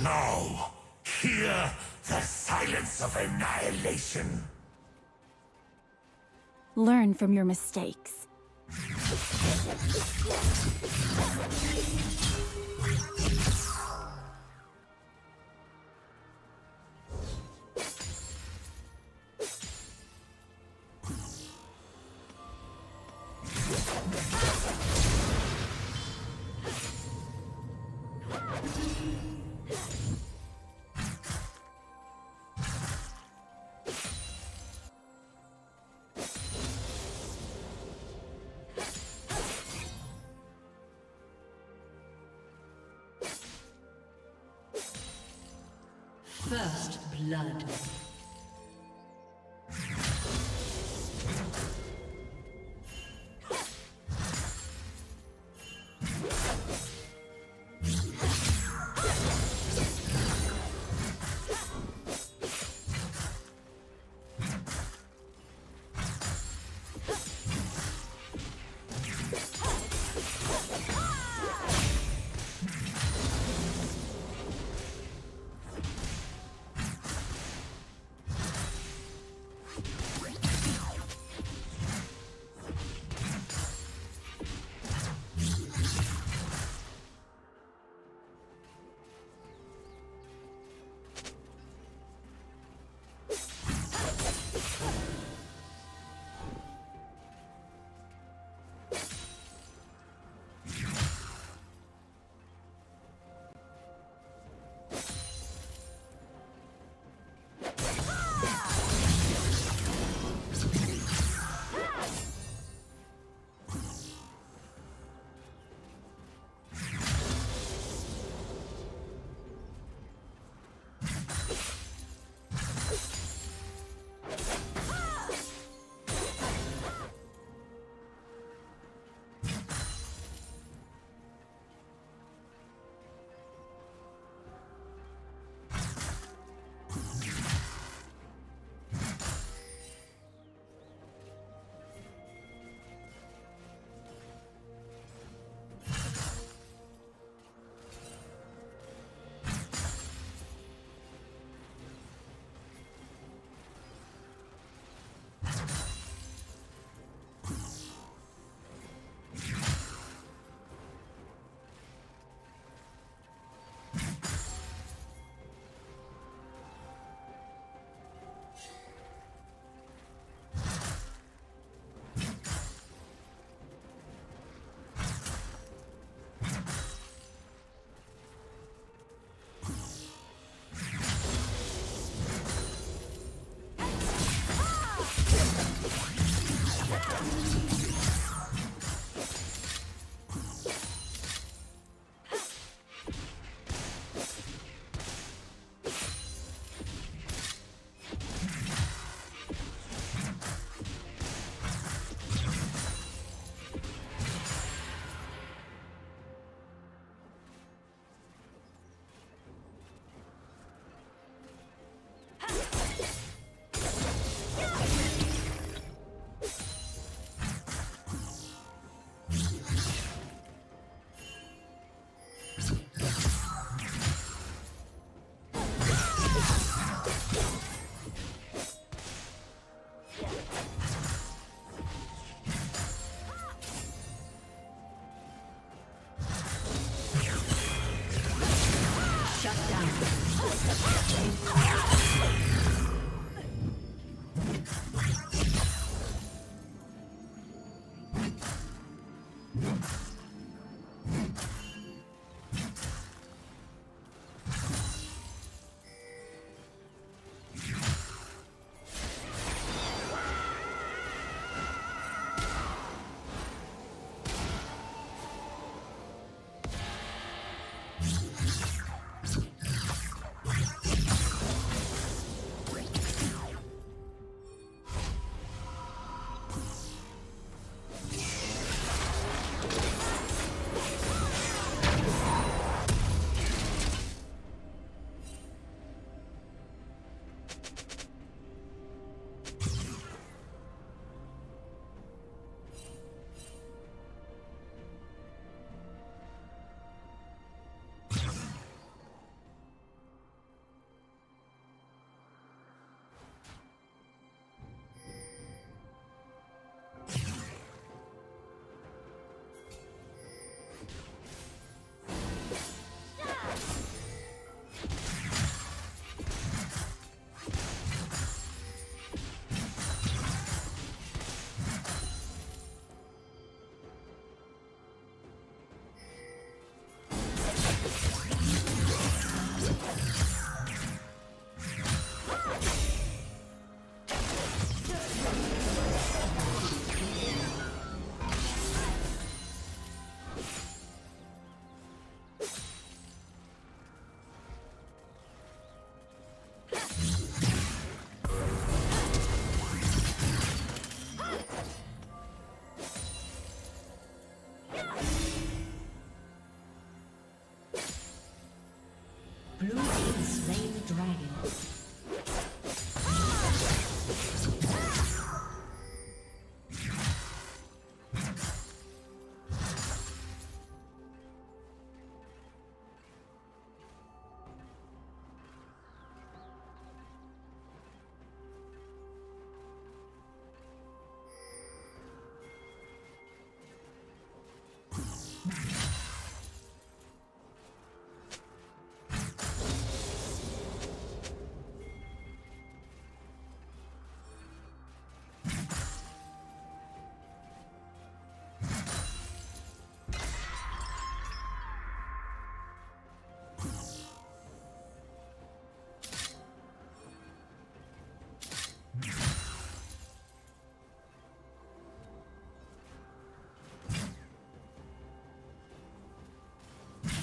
No! Hear the silence of annihilation! Learn from your mistakes.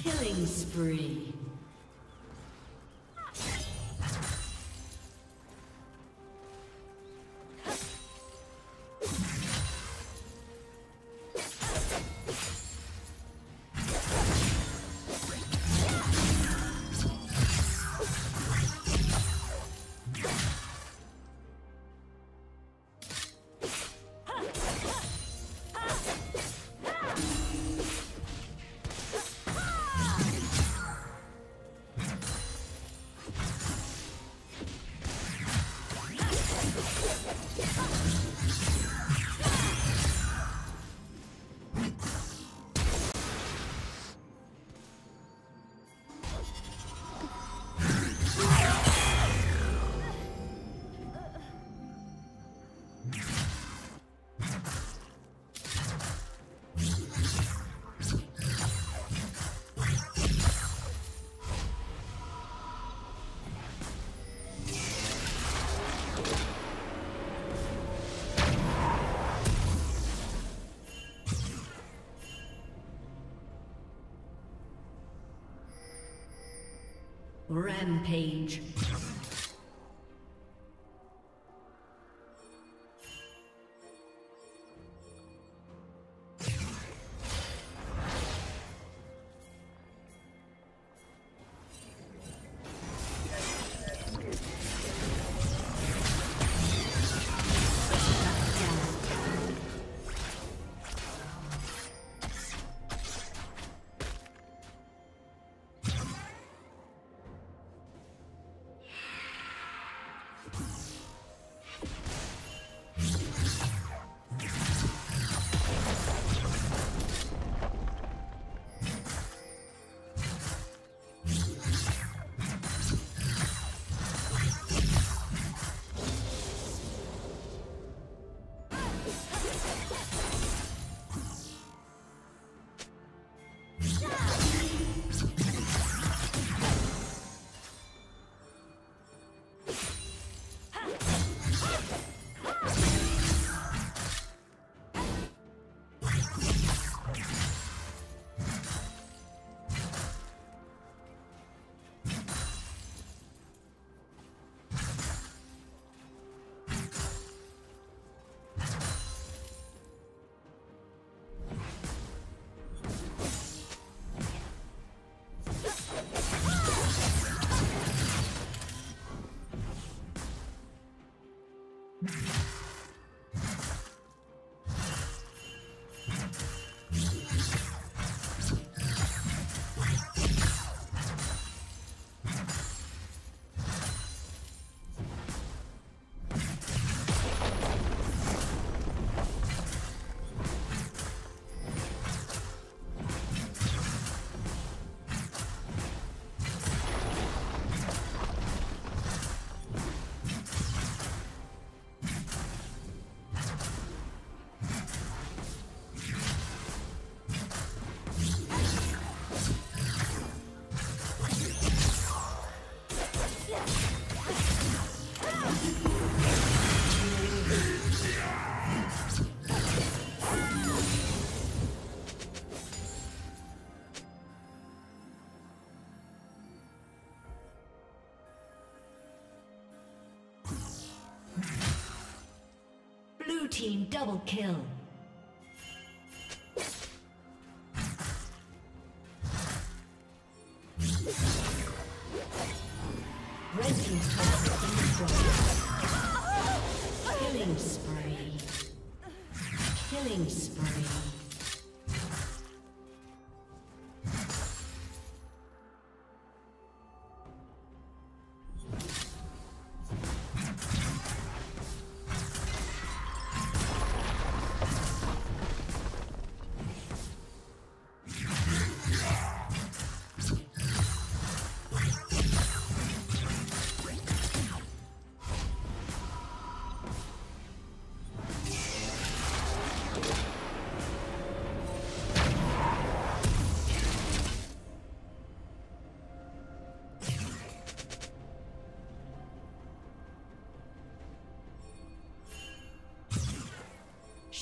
Killing spree. Rampage. Double kill.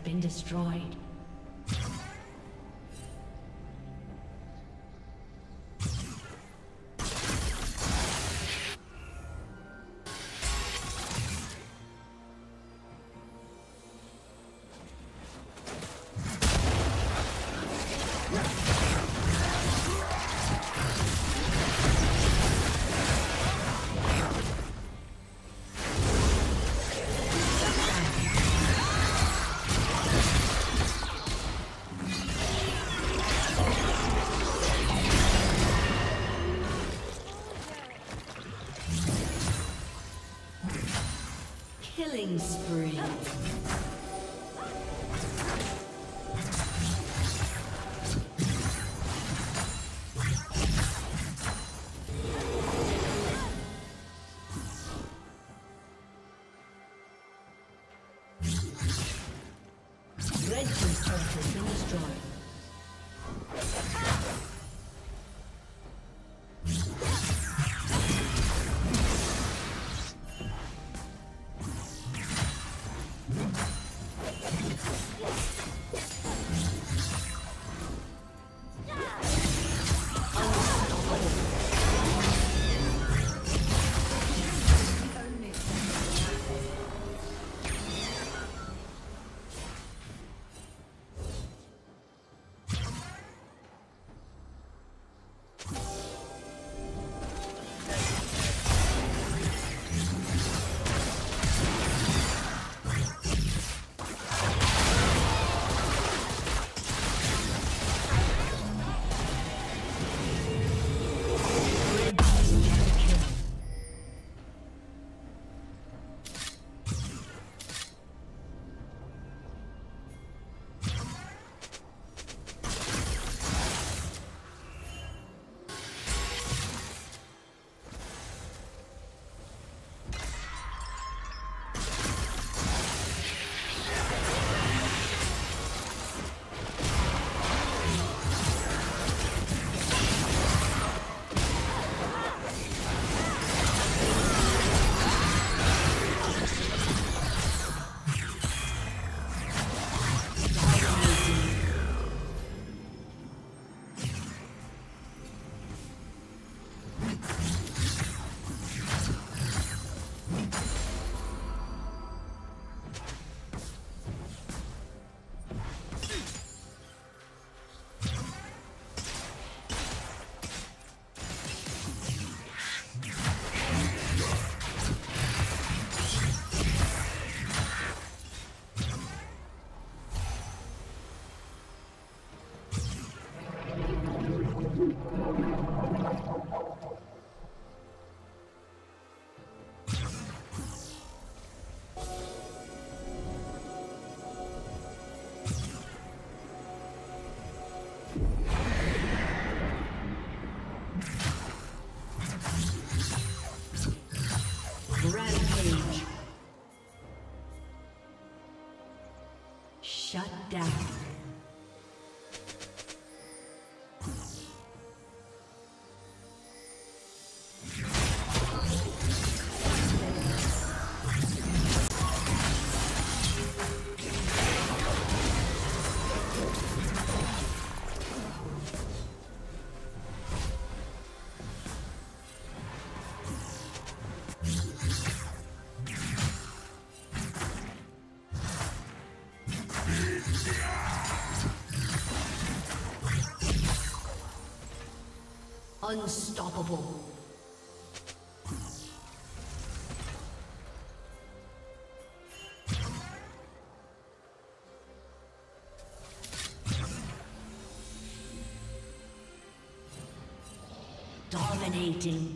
Been destroyed. Down. Unstoppable. Dominating.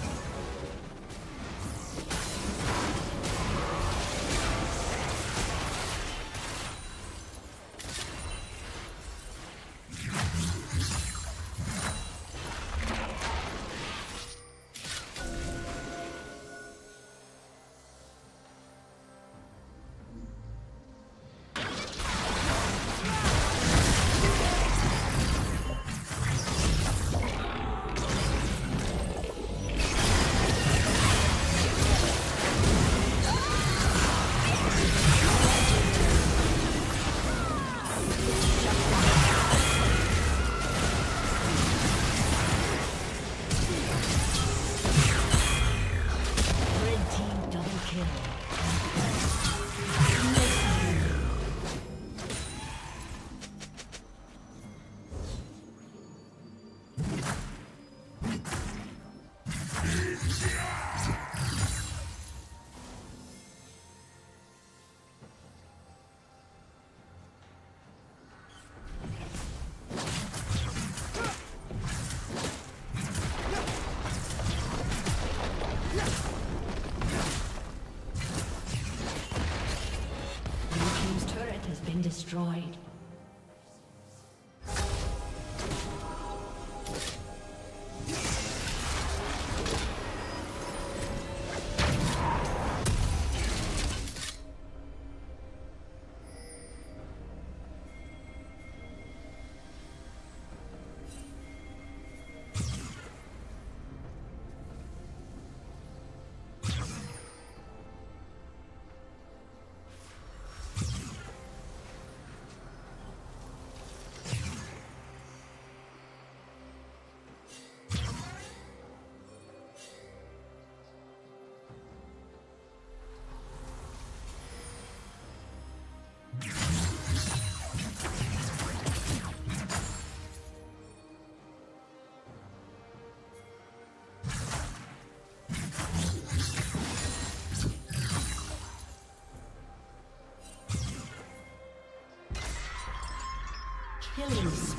Killing